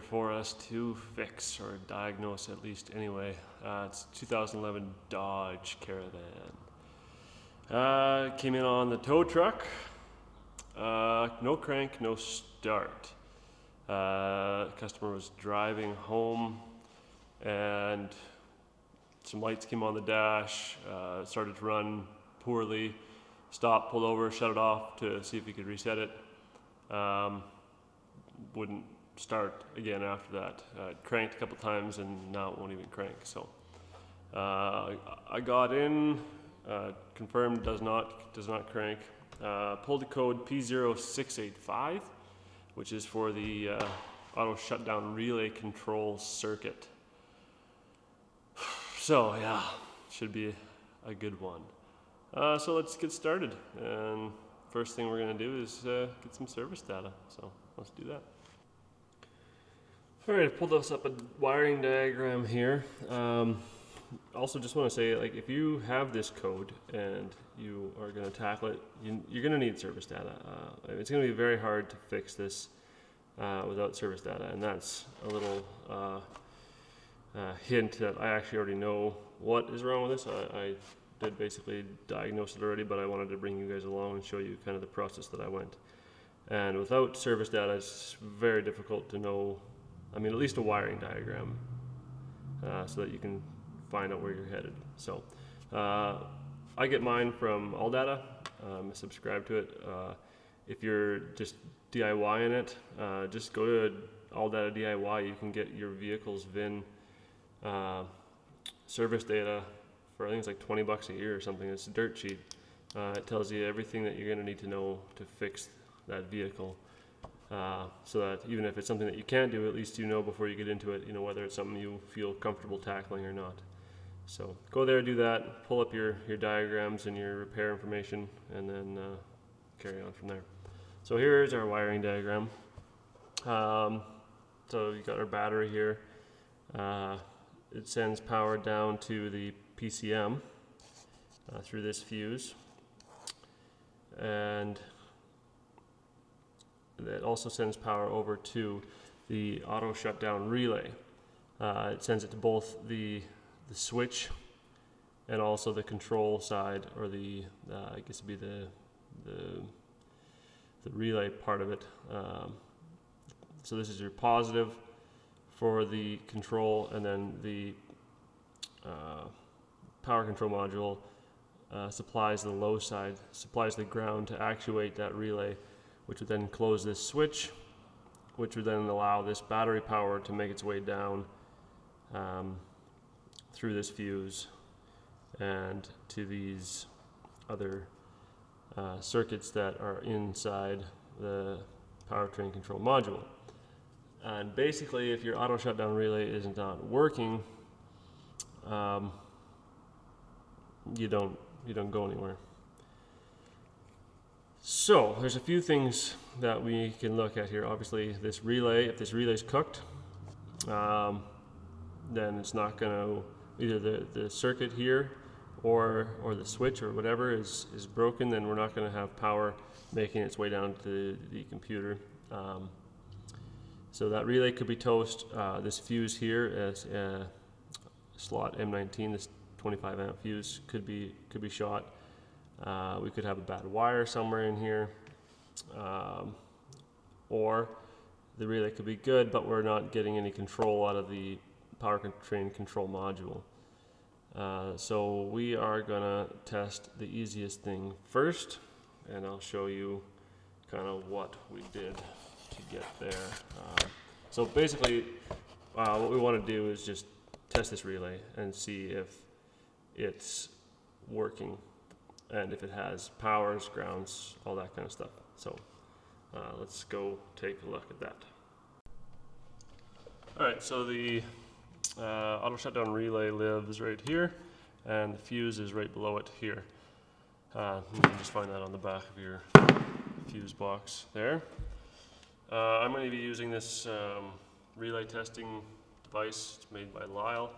for us to fix or diagnose at least anyway. Uh, it's 2011 Dodge Caravan. Uh, came in on the tow truck. Uh, no crank, no start. Uh, customer was driving home and some lights came on the dash, uh, started to run poorly, stopped, pulled over, shut it off to see if he could reset it. Um, wouldn't start again after that. Uh, cranked a couple times and now it won't even crank. So uh, I got in, uh, confirmed does not does not crank. Uh, pulled the code P0685, which is for the uh, auto shutdown relay control circuit. So yeah, should be a good one. Uh, so let's get started. And first thing we're gonna do is get some service data. So let's do that. All right, I pulled us up a wiring diagram here. Um, also, just want to say, like, if you have this code and you are going to tackle it, you, are going to need service data. Uh, it's going to be very hard to fix this uh, without service data, and that's a little uh, uh, hint that I actually already know what is wrong with this. I, I, did basically diagnose it already, but I wanted to bring you guys along and show you kind of the process that I went. And without service data, it's very difficult to know, I mean, at least a wiring diagram, uh, so that you can find out where you're headed. So uh, I get mine from ALLDATA. Um, subscribe to it. Uh, if you're just DIYing it, uh, just go to ALLDATA DIY. You can get your vehicle's VIN uh, service data for I think it's like 20 bucks a year or something. It's dirt cheap. Uh, it tells you everything that you're going to need to know to fix that vehicle. Uh, so that even if it's something that you can't do, at least you know before you get into it, you know, whether it's something you feel comfortable tackling or not. So go there, do that, pull up your, your diagrams and your repair information, and then uh, carry on from there. So here's our wiring diagram. Um, so you got our battery here. Uh, it sends power down to the PCM uh, through this fuse. And it also sends power over to the auto shutdown relay. Uh, it sends it to both the, the switch and also the control side, or the, uh, I guess it'd be the, the, the relay part of it. Um, so this is your positive for the control, and then the uh, power control module uh, supplies the low side, supplies the ground to actuate that relay, which would then close this switch, which would then allow this battery power to make its way down um, through this fuse and to these other uh, circuits that are inside the powertrain control module. And basically, if your auto shutdown relay is not working, um, you don't you don't go anywhere. So there's a few things that we can look at here. Obviously, this relay, if this relay is cooked, um, then it's not going to either the, the circuit here or or the switch or whatever is is broken. Then we're not going to have power making its way down to the, the computer. Um, so that relay could be toast. Uh, this fuse here is uh, slot M19, this 25 amp fuse could be could be shot. Uh, we could have a bad wire somewhere in here, um, or the relay could be good, but we're not getting any control out of the powertrain control module. Uh, so we are gonna test the easiest thing first, and I'll show you kind of what we did to get there. Uh, so basically, uh, what we want to do is just test this relay and see if it's working and if it has powers, grounds, all that kind of stuff. So uh, let's go take a look at that. All right, so the uh, auto shutdown relay lives right here and the fuse is right below it here. Uh, you can just find that on the back of your fuse box there. Uh, I'm going to be using this um, relay testing device. It's made by Lisle.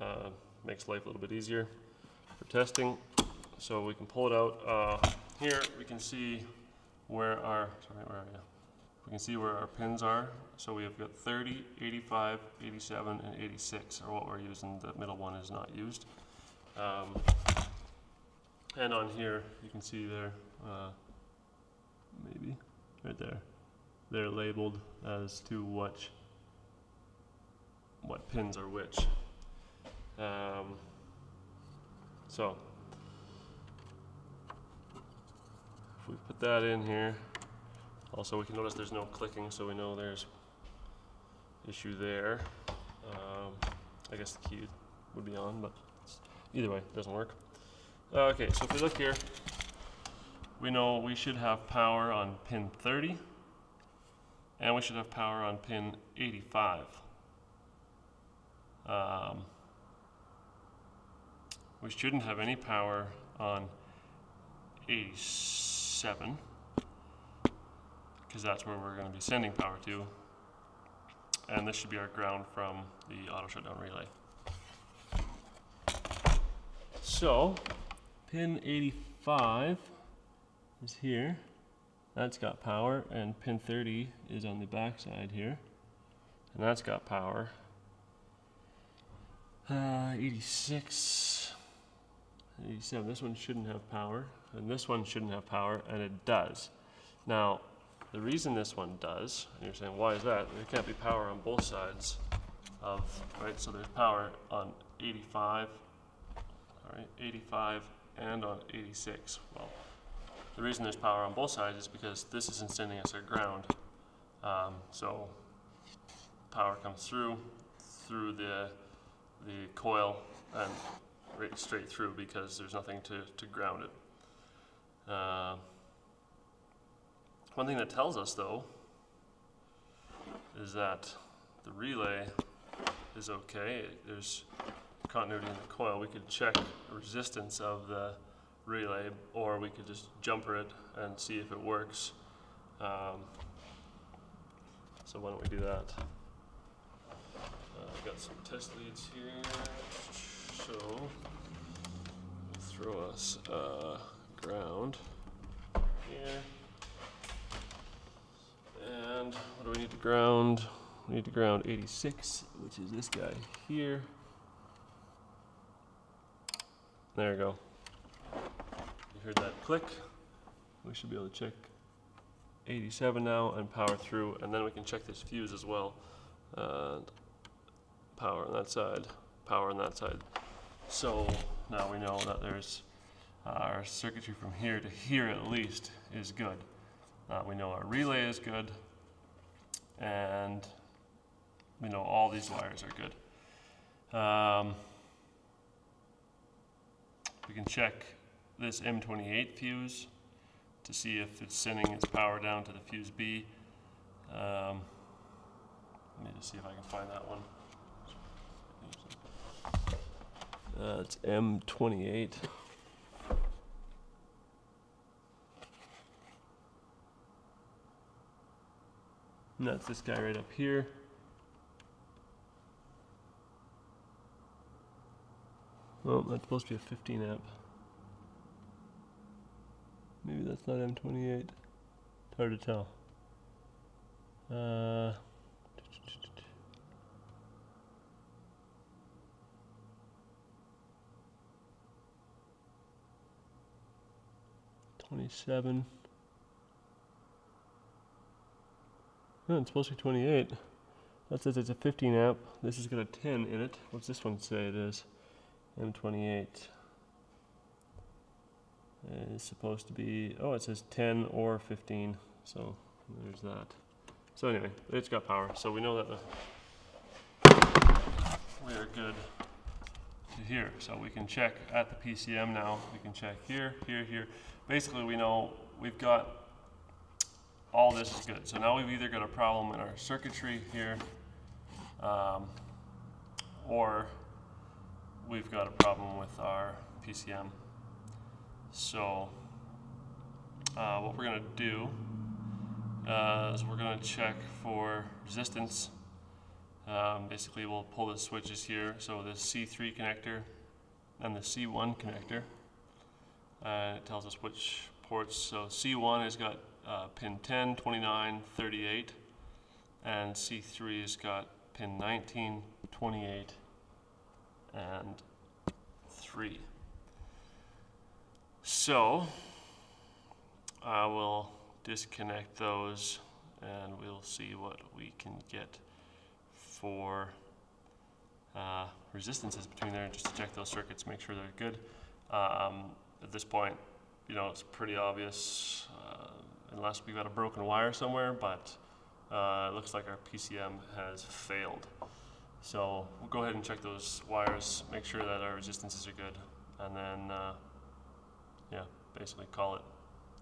Uh, makes life a little bit easier for testing. So we can pull it out. Uh, here we can see where our, sorry, where are you? we can see where our pins are. So we have got 30, 85, 87, and 86 are what we're using. The middle one is not used. Um, and on here, you can see there, uh, maybe right there, they're labeled as to which what pins are which. Um, so if we put that in here, also we can notice there's no clicking, so we know there's issue there. Um, I guess the key would be on, but either way, it doesn't work. Okay, so if we look here, we know we should have power on pin 30, and we should have power on pin 85. Um, we shouldn't have any power on 87 because that's where we're going to be sending power to. And this should be our ground from the auto shutdown relay. So, pin 85 is here. That's got power, and pin 30 is on the back side here. And that's got power. Uh, 86, 87. This one shouldn't have power, and this one shouldn't have power, and it does. Now, the reason this one does, and you're saying, why is that? There can't be power on both sides of, right? So there's power on 85, all right, 85, and on 86. Well, the reason there's power on both sides is because this isn't sending us our ground. Um, so power comes through, through the the coil and right straight through because there's nothing to, to ground it. Uh, one thing that tells us though is that the relay is okay. There's continuity in the coil. We could check resistance of the relay or we could just jumper it and see if it works. Um, so why don't we do that? Uh, I've got some test leads here. So throw us uh, ground here. And what do we need to ground? We need to ground 86, which is this guy here. There we go. You heard that click. We should be able to check 87 now and power through, and then we can check this fuse as well. And power on that side, power on that side. So now we know that there's uh, our circuitry from here to here at least is good. Uh, we know our relay is good, and we know all these wires are good. Um, we can check this M28 fuse to see if it's sending its power down to the fuse B. Um, let me just see if I can find that one. Uh, it's M28. And that's this guy right up here. Oh, that's supposed to be a 15 amp. Maybe that's not M28. It's hard to tell. Uh, Twenty-seven. No, it's supposed to be twenty-eight. That says it's a fifteen amp. This has got a ten in it. What's this one say it is? M twenty-eight. It's supposed to be, oh, it says ten or fifteen, so there's that. So anyway, it's got power, so we know that the, we are good to here. So we can check at the PCM now. We can check here, here, here. Basically, we know we've got all this is good. So now we've either got a problem in our circuitry here, um, or we've got a problem with our PCM. So uh, what we're gonna do uh, is we're gonna check for resistance. Um, basically, we'll pull the switches here. So the C3 connector and the C1 connector. Uh, it tells us which ports. So C1 has got uh, pin 10, 29, 38, and C3's got pin 19, 28, and 3. So, I will disconnect those and we'll see what we can get for uh, resistances between there just to check those circuits, make sure they're good. Um, at this point, you know, it's pretty obvious uh, unless we've got a broken wire somewhere, but uh, it looks like our PCM has failed. So we'll go ahead and check those wires, make sure that our resistances are good, and then, uh, yeah, basically call it.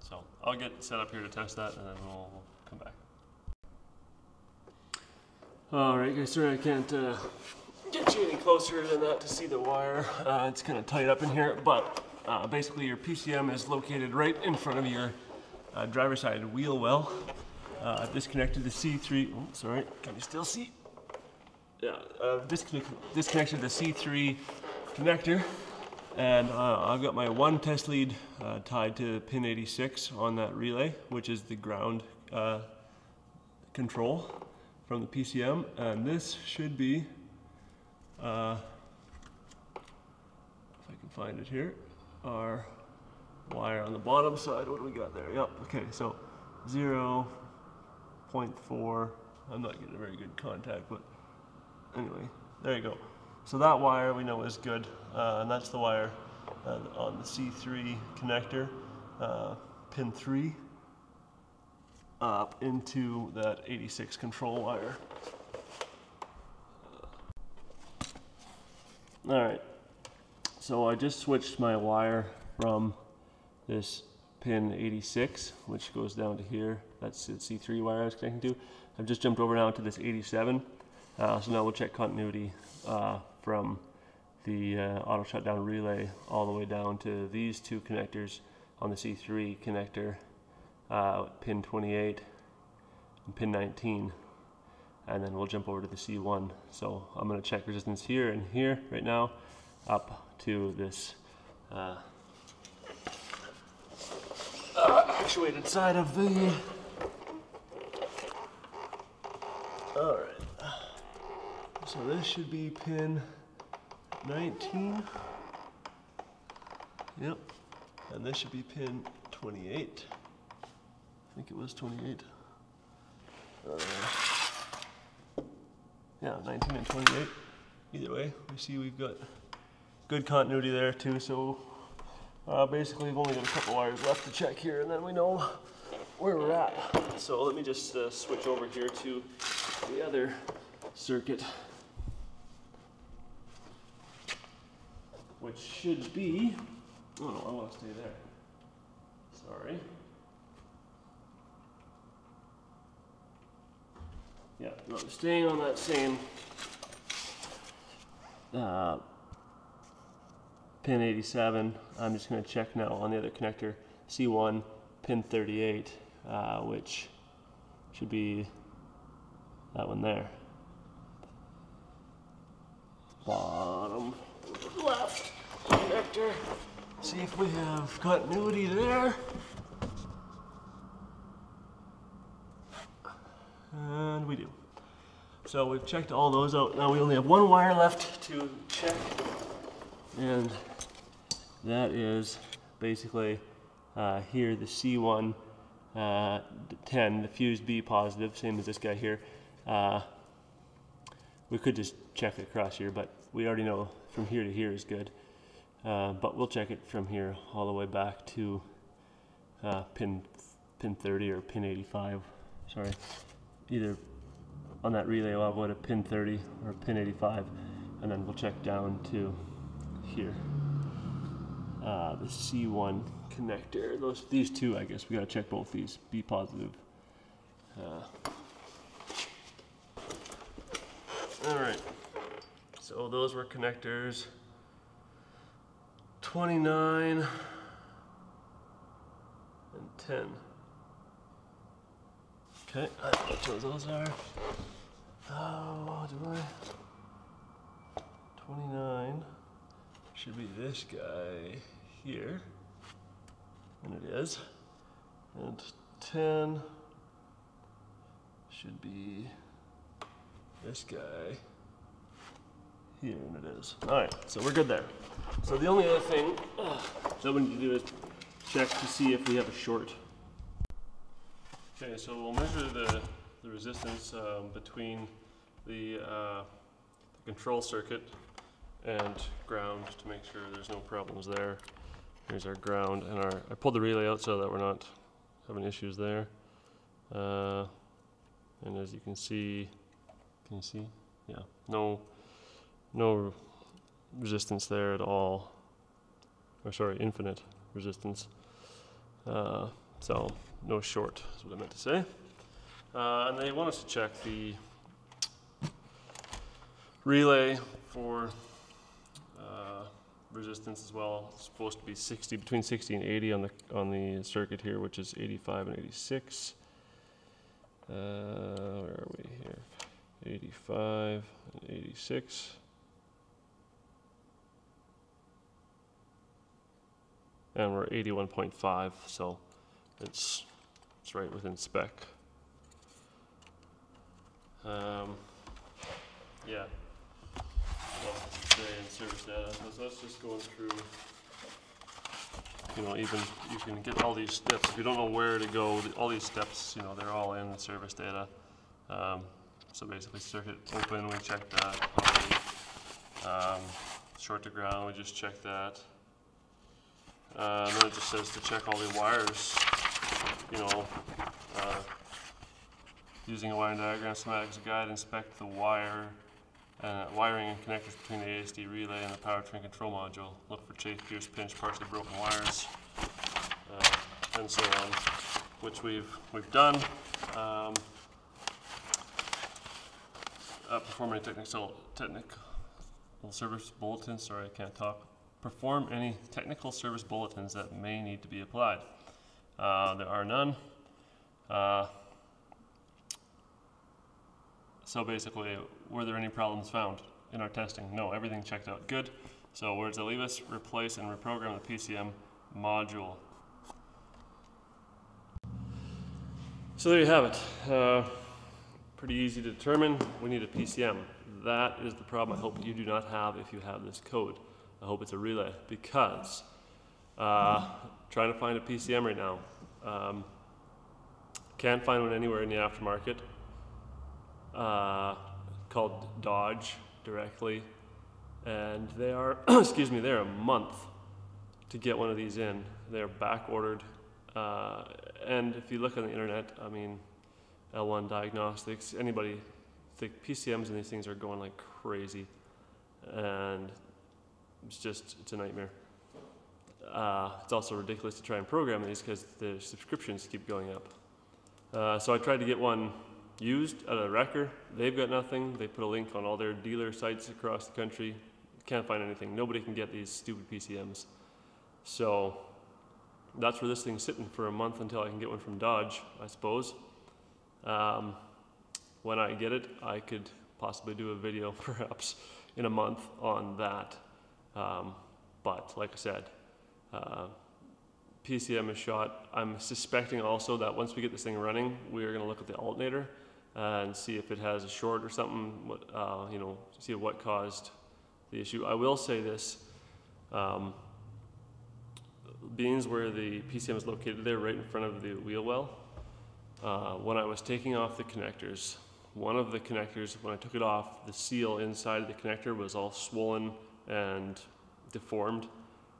So I'll get set up here to test that, and then we'll, we'll come back. All right, guys, sorry I can't uh, get you any closer than that to see the wire. Uh, it's kind of tight up in here, but uh, basically your PCM is located right in front of your uh, driver side wheel well. Uh, I've disconnected the C3, oh, sorry, can you still see? Yeah, I've disconnect, disconnected the C3 connector and uh, I've got my one test lead uh, tied to pin 86 on that relay, which is the ground uh, control from the PCM. And this should be, uh, if I can find it here, our wire on the bottom side. What do we got there? Yep, okay, so 0 0.4. I'm not getting a very good contact, but anyway, there you go. So that wire we know is good, uh, and that's the wire uh, on the C3 connector, uh, pin 3, up into that 86 control wire. All right, so I just switched my wire from this pin 86, which goes down to here. That's the C3 wire I was connecting to. I've just jumped over now to this 87. Uh, so now we'll check continuity uh, from the uh, auto shutdown relay all the way down to these two connectors on the C3 connector, uh, pin 28 and pin 19. And then we'll jump over to the C1. So I'm going to check resistance here and here right now up to this uh, actuated side of the. All right. So this should be pin 19. Yep. And this should be pin 28. I think it was 28. Uh, yeah, 19 and 28. Either way, we see we've got good continuity there too, so uh, basically, we've only got a couple wires left to check here, and then we know where we're at. So let me just uh, switch over here to the other circuit, which should be, oh no, I want to stay there. Sorry. Yeah, no, staying on that same uh, pin 87. I'm just going to check now on the other connector, C1, pin 38, uh, which should be that one there. Bottom left connector. See if we have continuity there. And we do. So we've checked all those out. Now we only have one wire left to check. And that is basically uh, here the C1 uh, 10, the fused B positive, same as this guy here. Uh, we could just check it across here, but we already know from here to here is good. Uh, but we'll check it from here all the way back to uh, pin pin 30 or pin 85. Sorry, either on that relay I'll go to pin 30 or pin 85, and then we'll check down to here uh, the C1 connector. Those these two, I guess we gotta check both these. B positive. Uh, all right. So those were connectors. 29 and 10. Okay, I don't know which those are. Oh, do I? 29 should be this guy here, and it is. And 10 should be this guy here, and it is. All right, so we're good there. So the only other thing uh, that we need to do is check to see if we have a short. Okay, so we'll measure the, the resistance um, between the, uh, the control circuit and ground to make sure there's no problems there. Here's our ground and our, I pulled the relay out so that we're not having issues there. Uh, and as you can see, can you see? Yeah, no, no resistance there at all. Or sorry, infinite resistance. Uh, so no short is what I meant to say. Uh, and they want us to check the relay for resistance as well. It's supposed to be 60, between 60 and 80 on the on the circuit here, which is 85 and 86. Uh, where are we here? 85 and 86. And we're 81.5, so it's it's right within spec. Um, yeah. Well, service data, so that's just going through. You know, even you can get all these steps. If you don't know where to go, the- all these steps, you know, they're all in service data. Um, so basically, circuit open, we check that. Um, short to ground, we just checked that. Uh, and then it just says to check all the wires, you know, uh, using a wiring diagram schematic as a guide, inspect the wire, uh, wiring and connectors between the ASD relay and the powertrain control module. Look for chafed, pierced, pinched, partially broken wires, uh, and so on, which we've we've done. Um, uh, perform any technical technical service bulletins. Sorry, I can't talk. Perform any technical service bulletins that may need to be applied. Uh, there are none. So basically, were there any problems found in our testing? No, everything checked out good. So where does that leave us? Replace and reprogram the PCM module. So there you have it. Uh, pretty easy to determine. We need a PCM. That is the problem I hope you do not have if you have this code. I hope it's a relay because uh, trying to find a PCM right now. Um, can't find one anywhere in the aftermarket. Uh, called Dodge directly, and they are, excuse me, they're a month to get one of these in. They're back ordered, uh, and if you look on the internet, I mean, L1 Diagnostics, anybody, the PCMs and these things are going like crazy, and it's just it's a nightmare. Uh, it's also ridiculous to try and program these because the subscriptions keep going up. Uh, so I tried to get one used at a wrecker. They've got nothing. They put a link on all their dealer sites across the country. Can't find anything. Nobody can get these stupid PCMs. So that's where this thing's sitting for a month until I can get one from Dodge, I suppose. Um, when I get it, I could possibly do a video perhaps in a month on that. Um, but like I said, uh, PCM is shot. I'm suspecting also that once we get this thing running, we are going to look at the alternator uh, and see if it has a short or something. What, uh, you know, see what caused the issue. I will say this: um, beings where the PCM is located, there, right in front of the wheel well. Uh, when I was taking off the connectors, one of the connectors, when I took it off, the seal inside of the connector was all swollen and deformed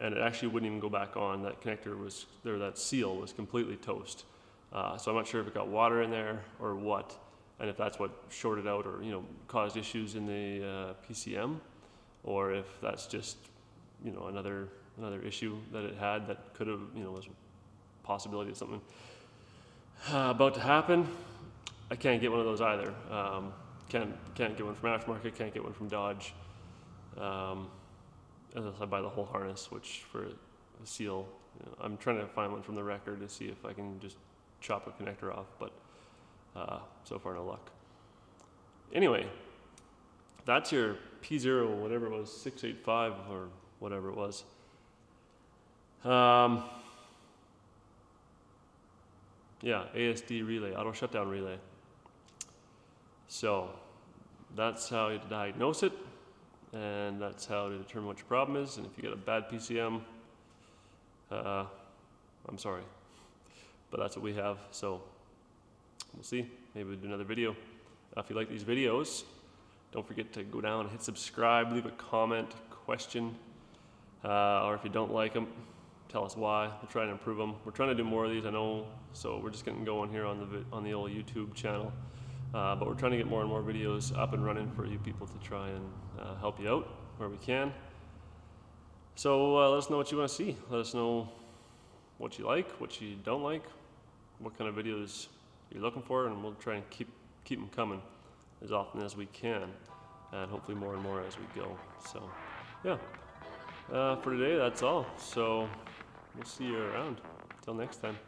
and it actually wouldn't even go back on. That connector was, there, that seal was completely toast. Uh, so I'm not sure if it got water in there or what, and if that's what shorted out or you know caused issues in the uh, PCM, or if that's just you know another another issue that it had that could have you know was a possibility of something uh, about to happen. I can't get one of those either. Um, can't can't get one from aftermarket. Can't get one from Dodge. Um, unless I buy the whole harness, which for a seal, you know, I'm trying to find one from the record to see if I can just chop a connector off, but uh, so far no luck. Anyway, that's your P0, whatever it was, 685 or whatever it was. Um, yeah, ASD relay, auto shutdown relay. So that's how you diagnose it, and that's how to determine what your problem is. And if you get a bad PCM, uh, I'm sorry, but that's what we have. So we'll see. Maybe we'll do another video. Uh, if you like these videos, don't forget to go down hit subscribe, leave a comment, question, uh, or if you don't like them, tell us why. We'll try and improve them. We're trying to do more of these, I know. So we're just getting going here on the on the old YouTube channel. Uh, but we're trying to get more and more videos up and running for you people to try and uh, help you out where we can. So uh, let us know what you want to see. Let us know what you like, what you don't like, what kind of videos you're looking for, and we'll try and keep keep them coming as often as we can, and hopefully more and more as we go. So, yeah. Uh, for today, that's all. So we'll see you around. Till next time.